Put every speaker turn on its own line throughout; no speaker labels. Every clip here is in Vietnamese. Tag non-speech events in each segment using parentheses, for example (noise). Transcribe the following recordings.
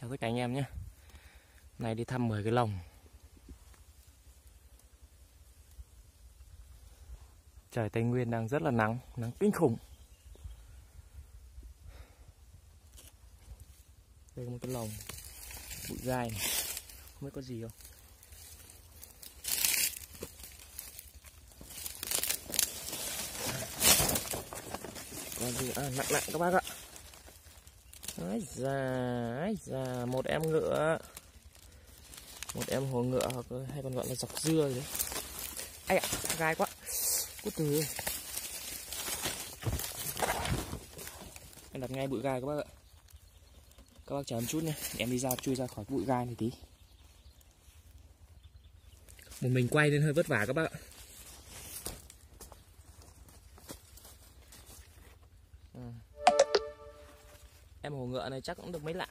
Chào tất cả anh em nhé. Này đi thăm 10 cái lồng. Trời Tây Nguyên đang rất là nắng Nắng kinh khủng. Đây có một cái lồng Bụi gai này. Không biết có gì không? Có gì? À, nặng nặng các bác ạ ấy già ấy già một em ngựa. Một em hồ ngựa hoặc hay còn gọi là dọc dưa đấy. Ai ạ, gai quá. Cút từ Em đặt ngay bụi gai các bác ạ. Các bác chờ em chút nhé Em đi ra chui ra khỏi bụi gai này tí. Một mình quay nên hơi vất vả các bác ạ. Em hồ ngựa này chắc cũng được mấy lạng.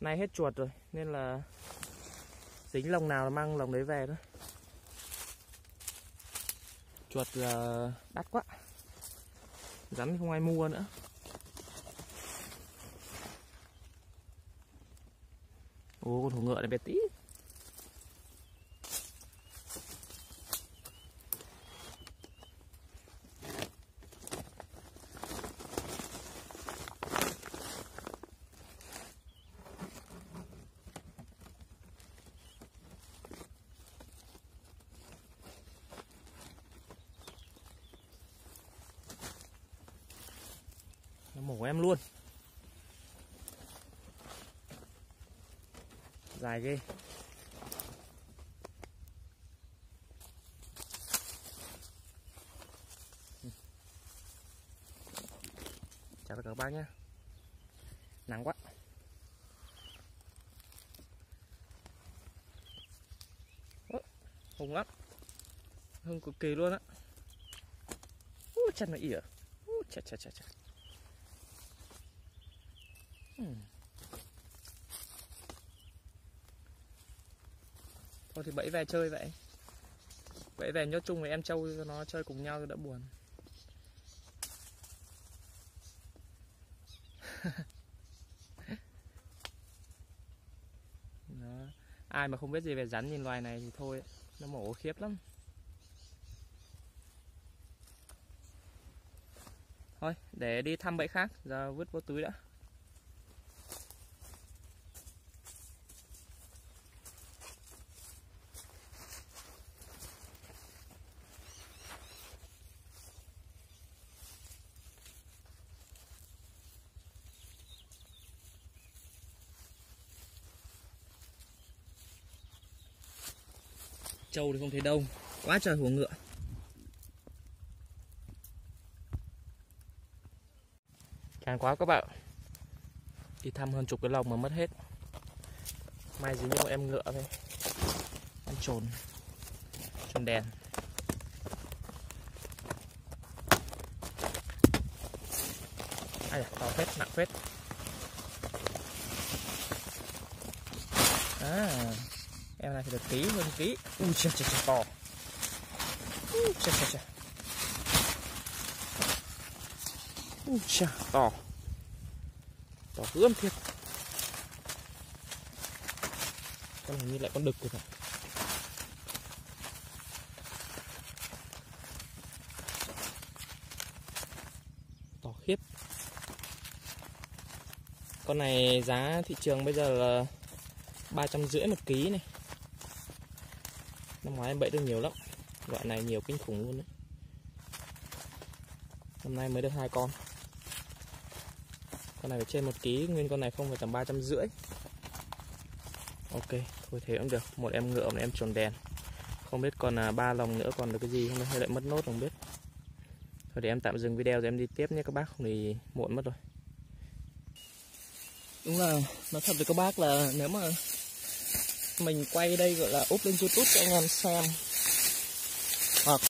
Nay hết chuột rồi Nên là Dính lồng nào là mang lồng đấy về thôi, Chuột là đắt quá. Rắn không ai mua nữa. Ô con hồ ngựa này bé tí. Nó mổ em luôn. Dài ghê. Ừ. Chào cả các bác nhé nắng quá. Hùng lắm. Hùng cực kỳ luôn á. Uh, chân nó ỉa. Uh, chà chà chà chà. Thôi thì bẫy về chơi vậy. Bẫy về nhốt chung với em trâu cho nó chơi cùng nhau cho đỡ buồn. (laughs) Đó. Ai mà không biết gì về rắn nhìn loài này thì thôi, Nó mổ khiếp lắm. Thôi, để đi thăm bẫy khác, Giờ vứt vô túi đã. Trâu thì không thấy đâu quá trời hồ ngựa. Chán quá các bạn. Đi thăm hơn chục cái lồng mà mất hết. May gì như một em ngựa thôi. Ăn trồn. Trồn đèn. Ai à, to phết nặng phết. À em này thì được ký hơn ký ui, chà chà chà, to. Ui, chà chà chà. Ui, chà, to. To gươm thiệt. Con này như lại con đực rồi to khiếp. Con này giá thị trường bây giờ là ba trăm rưỡi một ký này năm ngoái em bẫy được nhiều lắm. Loại này nhiều kinh khủng luôn đấy. Hôm nay mới được hai con. Con này phải trên một ký, nguyên con này không phải tầm ba trăm rưỡi. Ok, thôi thế cũng được. Một em ngựa, một em tròn đèn. Không biết còn à, ba lồng nữa còn được cái gì không hay lại mất nốt không biết. Thôi để em tạm dừng video rồi em đi tiếp nhé các bác. Không thì muộn mất rồi. Đúng là nói thật với các bác là nếu mà mình quay đây gọi là úp lên youtube cho anh em xem. Hoặc